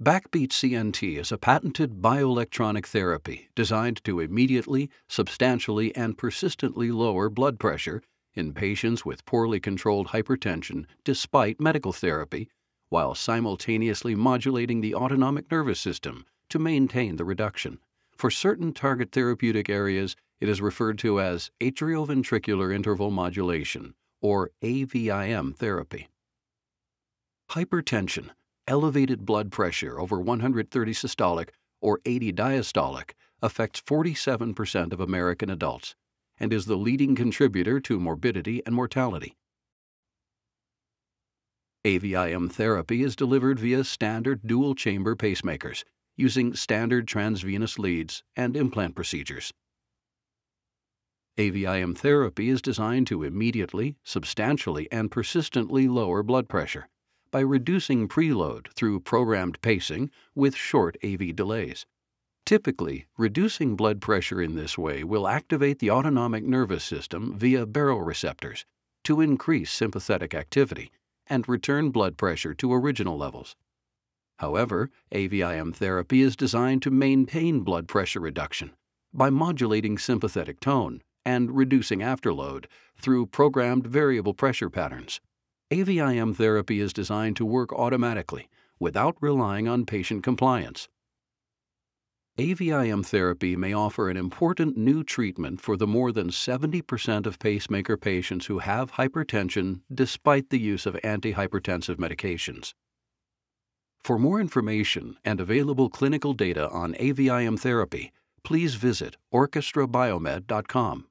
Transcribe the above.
Backbeat CNT is a patented bioelectronic therapy designed to immediately, substantially, and persistently lower blood pressure in patients with poorly controlled hypertension despite medical therapy, while simultaneously modulating the autonomic nervous system to maintain the reduction. For certain target therapeutic areas, it is referred to as atrioventricular interval modulation, or AVIM therapy. Hypertension, elevated blood pressure over 130 systolic or 80 diastolic, affects 47% of American adults and is the leading contributor to morbidity and mortality. AVIM therapy is delivered via standard dual chamber pacemakers using standard transvenous leads and implant procedures. AVIM therapy is designed to immediately, substantially, and persistently lower blood pressure by reducing preload through programmed pacing with short AV delays. Typically, reducing blood pressure in this way will activate the autonomic nervous system via baroreceptors to increase sympathetic activity and return blood pressure to original levels. However, AVIM therapy is designed to maintain blood pressure reduction by modulating sympathetic tone and reducing afterload through programmed variable pressure patterns. AVIM therapy is designed to work automatically without relying on patient compliance. AVIM therapy may offer an important new treatment for the more than 70% of pacemaker patients who have hypertension despite the use of antihypertensive medications. For more information and available clinical data on AVIM therapy, please visit orchestrabiomed.com.